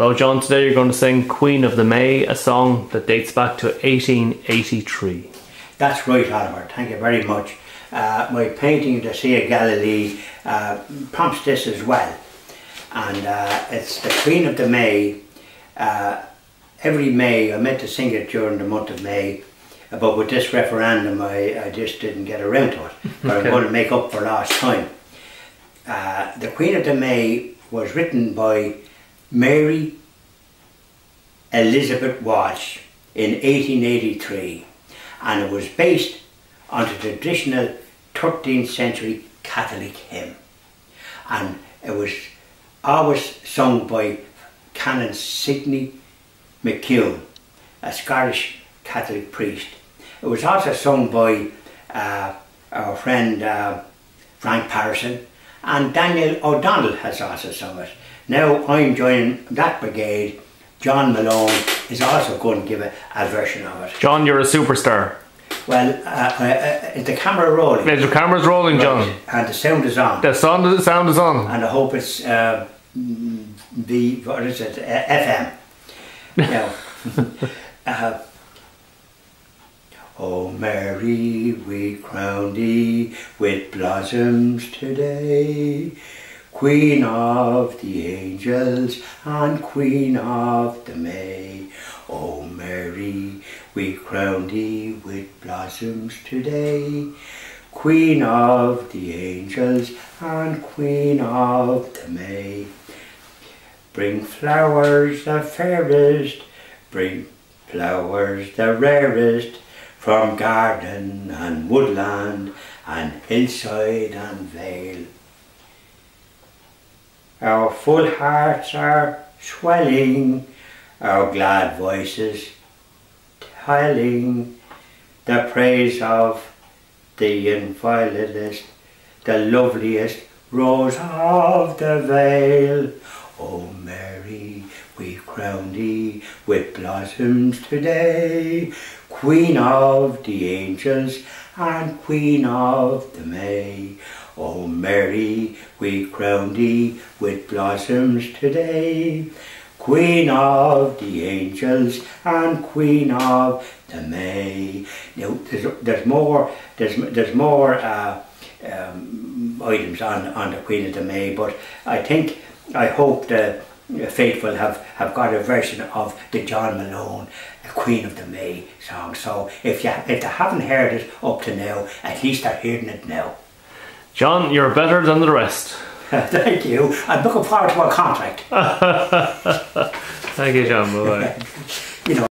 Hello, John. Today you're going to sing Queen of the May, a song that dates back to 1883. That's right, Oliver. Thank you very much. Uh, my painting the Sea of Galilee uh, prompts this as well. And uh, it's the Queen of the May. Uh, every May, I meant to sing it during the month of May, but with this referendum, I, I just didn't get around to it. But I'm going to make up for last time. Uh, the Queen of the May was written by Mary Elizabeth Walsh in 1883 and it was based on the traditional 13th century Catholic hymn and it was always sung by Canon Sidney MacEwan, a Scottish Catholic priest. It was also sung by uh, our friend uh, Frank Patterson and Daniel O'Donnell has also sung it. Now I'm joining that brigade. John Malone is also going to give a, a version of it. John, you're a superstar. Well, uh, uh, uh, is the camera rolling? Is the camera's rolling, Right, John? And the sound is on. The sound, the sound is on. and I hope it's uh, the, what is it, uh, FM. now, uh, Oh Mary, we crown thee with blossoms today, Queen of the angels and Queen of the May. O Mary, we crown thee with blossoms today, Queen of the angels and Queen of the May. Bring flowers the fairest, bring flowers the rarest, from garden and woodland and hillside and vale. Our full hearts are swelling, our glad voices telling. The praise of the inviolatest, the loveliest rose of the vale. O Mary, we crown thee with blossoms today, Queen of the angels and Queen of the May. O Mary, we crown thee with blossoms today, Queen of the angels and Queen of the May. Now, there's, there's more, there's, there's more uh, um, items on, on the Queen of the May, but I think, I hope the faithful have, have got a version of the John Malone Queen of the May song. So if you if they haven't heard it up to now, at least they're hearing it now. John, you're better than the rest. Thank you. I'm looking forward to our contract. Thank you, John. Bye bye.